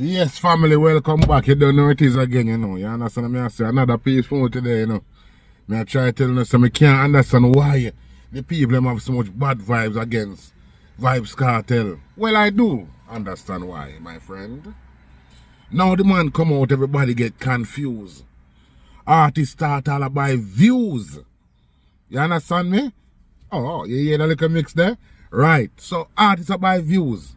Yes, family, welcome back. You don't know it is again, you know. You understand me? I say another piece for today, you know. Me I try telling you, so me can't understand why the people them have so much bad vibes against Vybz Kartel. Well, I do understand why, my friend. Now the man come out, everybody get confused. Artists start all about views. You understand me? Oh, you hear the little mix there? Right. So artists are by views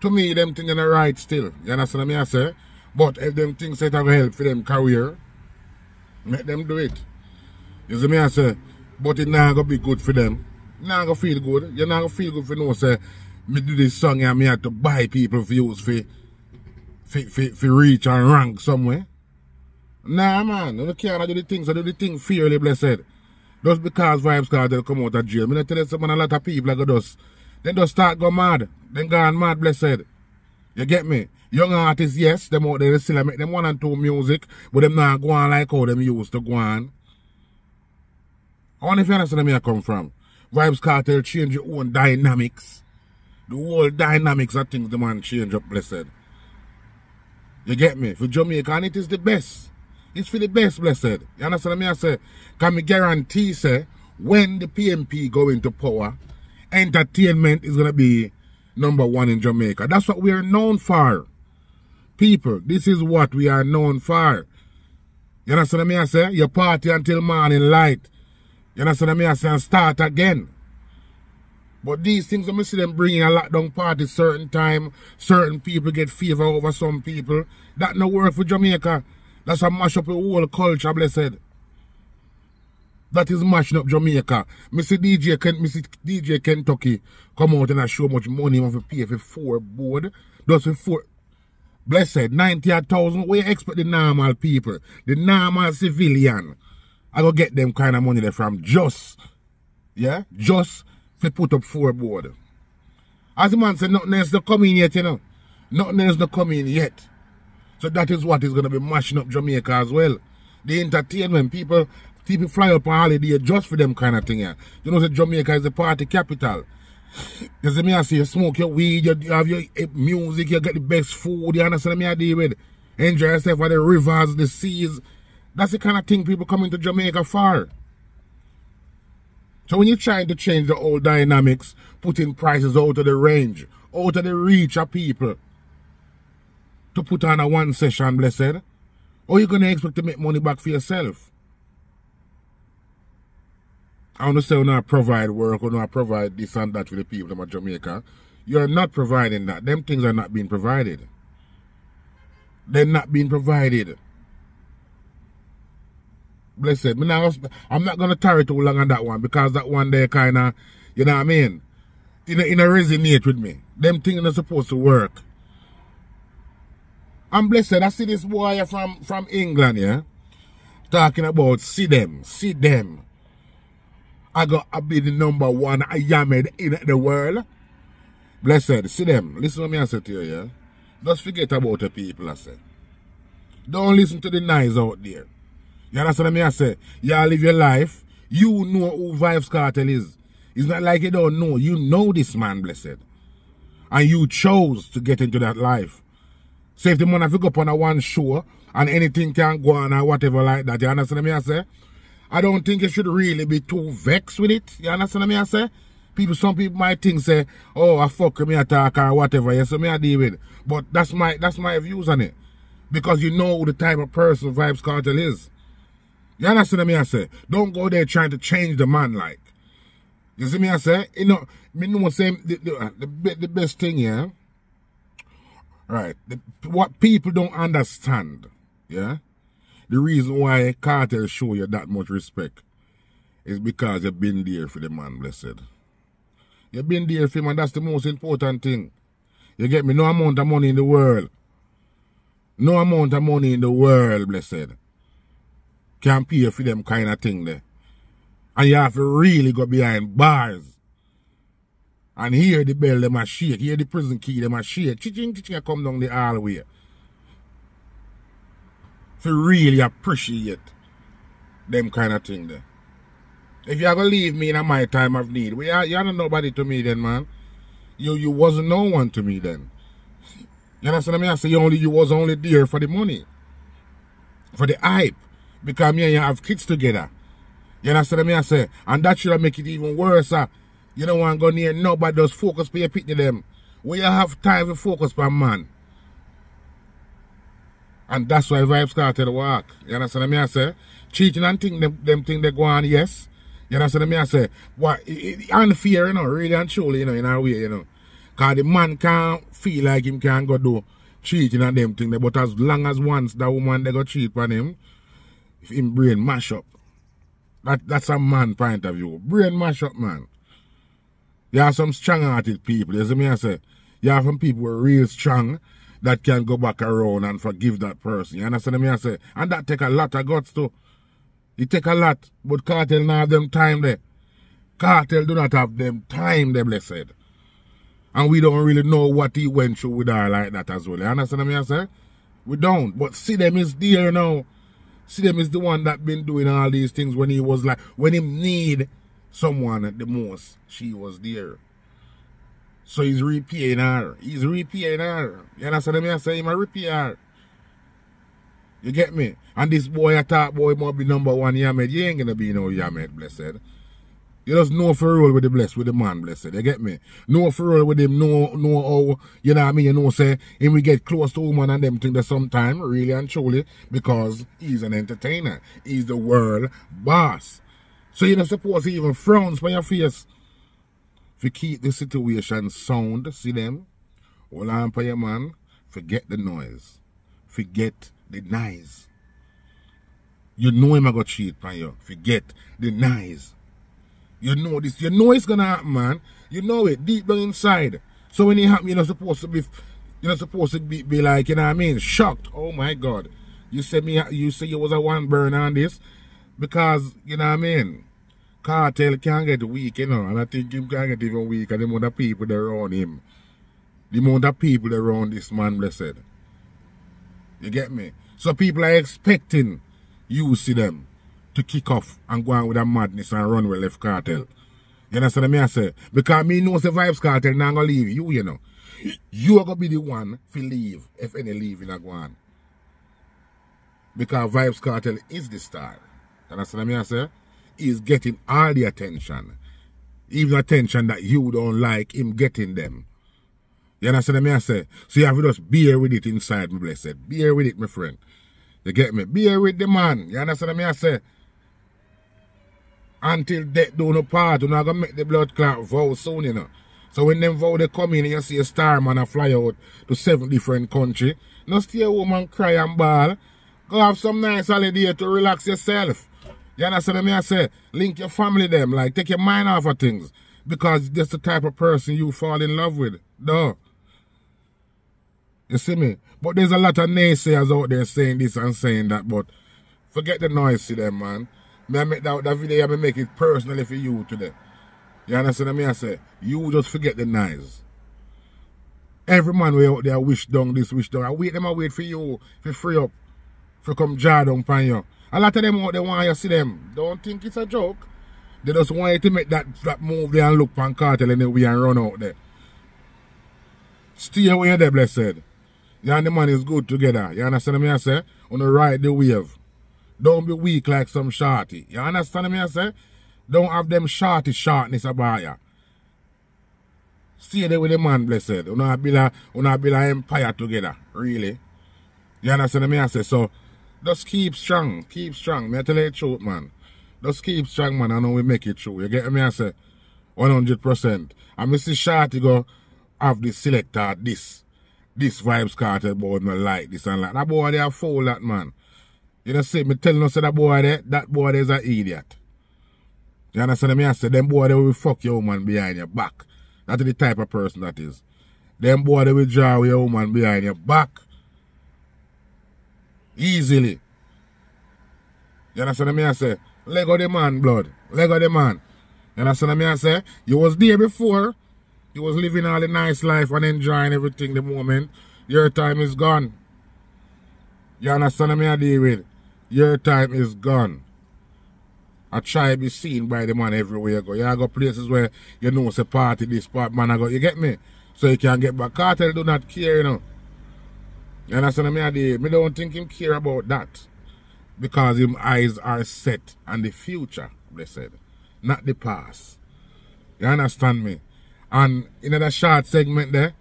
to me, them things are right still. You understand what I say? But if them things set up help for them career, make them do it. You see me I say? But it not gonna be good for them. Not gonna feel good. You're not gonna feel good for no say me do this song and me have to buy people views for for, for, for reach and rank somewhere. Nah man, you can't do the things, I do the thing fairly blessed. Just because vibes Vybz Kartel come out of jail. Me tell you something a lot of people are just then just start go mad. Then gone mad, blessed. You get me? Young artists, yes, them out there still make them one and two music, but them not go on like how them used to go on. I wonder if you understand where I come from. Vybz Kartel change your own dynamics. The whole dynamics of things the man change up, blessed. You get me? For Jamaica, and it is the best. It's for the best, blessed. You understand me? I say, can me guarantee, say, when the PNP go into power, entertainment is going to be number one in Jamaica. That's what we are known for. People, this is what we are known for. You understand me I say? You party until morning light. You understand me I say? And start again. But these things, I see them bringing a lockdown party certain time. Certain people get fever over some people. That no work for Jamaica. That's a mash up the whole culture, blessed that is mashing up Jamaica. Mr. DJ Ken, Mr. DJ Kentucky come out and I show much money on pay for four board. Does for four blessed 90,000. Where you expect the normal people, the normal civilian. I go get them kind of money there from just yeah, just to put up four board. As the man said, nothing else to come in yet, you know. Nothing else to come in yet. So that is what is going to be mashing up Jamaica as well. The entertainment people People fly up on holiday just for them kind of thing. Yeah. You know, that Jamaica is the party capital. See me, I say, you smoke your weed, you have your eh, music, you get the best food, you understand me, I deal with. Enjoy yourself at the rivers, the seas. That's the kind of thing people come into Jamaica for. So when you're trying to change the old dynamics, putting prices out of the range, out of the reach of people, to put on a one session, blessed, or you're going to expect to make money back for yourself? I understand not provide work or not provide this and that for the people of Jamaica. You're not providing that. Them things are not being provided. They're not being provided. Blessed. I'm not going to tarry too long on that one because that one there kind of, you know what I mean? In in a resonate with me. Them things are supposed to work. I'm blessed. I see this boy from, from England, yeah? Talking about Sidem, see them. I got to be the number one I Yamed in the world. Blessed, Sidem. Listen to me I say to you, yeah? Just forget about the people, I say. Don't listen to the nice out there. You understand me I say? Y'all live your life. You know who Vybz Kartel is. It's not like you don't know. You know this man, blessed. And you chose to get into that life. So if the have to go up on a one show and anything can go on or whatever like that, you understand me I say? I don't think you should really be too vexed with it. You understand what I say? People, some people might think say, oh, I fuck me attack or whatever. Yes, so me I deal with. it. But that's my that's my views on it. Because you know the type of person Vybz Kartel is. You understand what I say? Don't go there trying to change the man like. You see me I say? You know, me know say the, the, the, the best thing yeah. Right. The, what people don't understand, yeah the reason why Kartel show you that much respect is because you've been there for the man, blessed. You've been there for him, and that's the most important thing. You get me? No amount of money in the world. No amount of money in the world, blessed. Can pay for them kind of thing there. And you have to really go behind bars. And hear the bell, them a shake. Hear the prison key, them a shake. Ching, ching, ching, come down the hallway to really appreciate them kind of thing there. If you're gonna leave me in my time of need, well, you're not nobody to me then, man. You you wasn't no one to me then. You understand me? I say you only you was only there for the money. For the hype. Because me and you have kids together. You understand me? I say, and that should make it even worse. Uh. You don't want to go near nobody does focus for your picnic them. You have time to focus for man. And that's why Vybz Kartel work. You understand me? I say, cheating and think them, them thing they go on, yes. You understand me? I say, what, it, it, unfair, you know, really and truly, you know, in a way, you know. Because the man can't feel like him can go do cheating and them thing. But as long as once that woman they go cheat on him, if him brain mash up. That, that's a man point of view. Brain mash up, man. You have some strong-hearted people, you see me I say? You have some people who are real strong that can go back around and forgive that person. You understand me I say? And that take a lot of guts too. It take a lot, but Kartel not have them time there. Kartel do not have them time, they blessed. And we don't really know what he went through with her like that as well. You understand me I say? We don't. But Sidem is there now. Sidem is the one that been doing all these things when he was like, when he need someone the most, she was there. So he's repaying her. He's repaying her. You understand me? I say him repay her. You get me? And this boy I thought boy might be number one Yamed. You ain't gonna be no Yamed, blessed. You just know for real with the blessed, with the man, blessed. You get me? Know for real with him, know, know how, you know what I mean? You know, say, him we get close to woman and them thing that sometime, really and truly, because he's an entertainer. He's the world boss. So you're not supposed to even frowns on your face. You keep the situation sound, Sidem? Hold on for your man, forget the noise. Forget the noise. You know him I got cheat on you. Forget the noise. You know this. You know it's gonna happen, man. You know it deep down inside. So when it happen, you're not supposed to be you're not supposed to be, be like, you know what I mean, shocked. Oh my god. You said me you say you was a one burn on this because you know what I mean. Kartel can't get weak, you know, and I think him can't get even weaker the amount of people that around him. The amount of people around this man blessed. You get me? So people are expecting you Sidem to kick off and go on with a madness and run with left Kartel. You understand what I say? Because me know the Vybz Kartel not gonna leave you, you know. You are gonna be the one to leave if any leave in a go on. Because Vybz Kartel is the star. You understand what I say? He's getting all the attention. Even attention that you don't like him getting them. You understand what I say? So you have to just bear with it inside, my blessed. Bear with it, my friend. You get me? Bear with the man. You understand what I say? until death do no part, you're not gonna make the blood clot vow soon, you know. So when them vow they come in and you see a star man a fly out to seven different country, no stay home and cry and ball. Go have some nice holiday to relax yourself. You understand what I say? Link your family them, like take your mind off of things. Because that's the type of person you fall in love with. Duh. You see me? But there's a lot of naysayers out there saying this and saying that, but forget the noise to them, man. I make that, that video, I make it personally for you today. You understand what I say? You just forget the nice. Every man way out there wish down this, wish down. I wait them, I wait for you, for free up, for come jar down upon you. A lot of them out there want you Sidem. Don't think it's a joke. They just want you to make that, that move there and look pan Kartel anyway and run out there. Stay away there, blessed. You and the man is good together. You understand what I say? On the ride the wave. Don't be weak like some shorty. You understand me I say? Don't have them shorty sharpness about you. Stay there with the man, blessed. You know, build a, you know, build an empire together. Really. You understand me I say? So, just keep strong. Keep strong. Me tell you the truth, man. Just keep strong, man. I know we make it true. You get me I say? 100%. And Mr. Shorty go have this selector, this. This Vybz Kartel boy, no like this and like. That boy, they are fool that, man. You know, see, me telling us that boy there, that boy there is an idiot. You understand me? I say, them boy there will fuck your woman behind your back. That's the type of person that is. Them boy they will draw your woman behind your back. Easily. You understand me? I say, leg of the man, blood. Leg the man. You understand me? I say, you was there before. You was living all the nice life and enjoying everything the moment. Your time is gone. You understand me I deal with? Your time is gone. I try to be seen by the man everywhere you go. You go places where you know it's a party, this part man I go. You get me? So you can get back. Kartel do not care, you know. You understand me? I me don't think him care about that. Because his eyes are set on the future, blessed. Not the past. You understand me? And in that short segment there,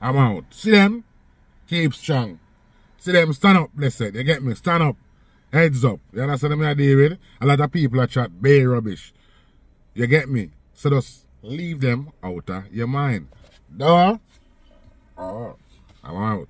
I'm out. Sidem? Keep strong. Sidem stand up, blessed. You get me? Stand up. Heads up. You understand me, David? A lot of people are chat bare rubbish. You get me? So just leave them out of your mind. Duh. Oh, I'm out.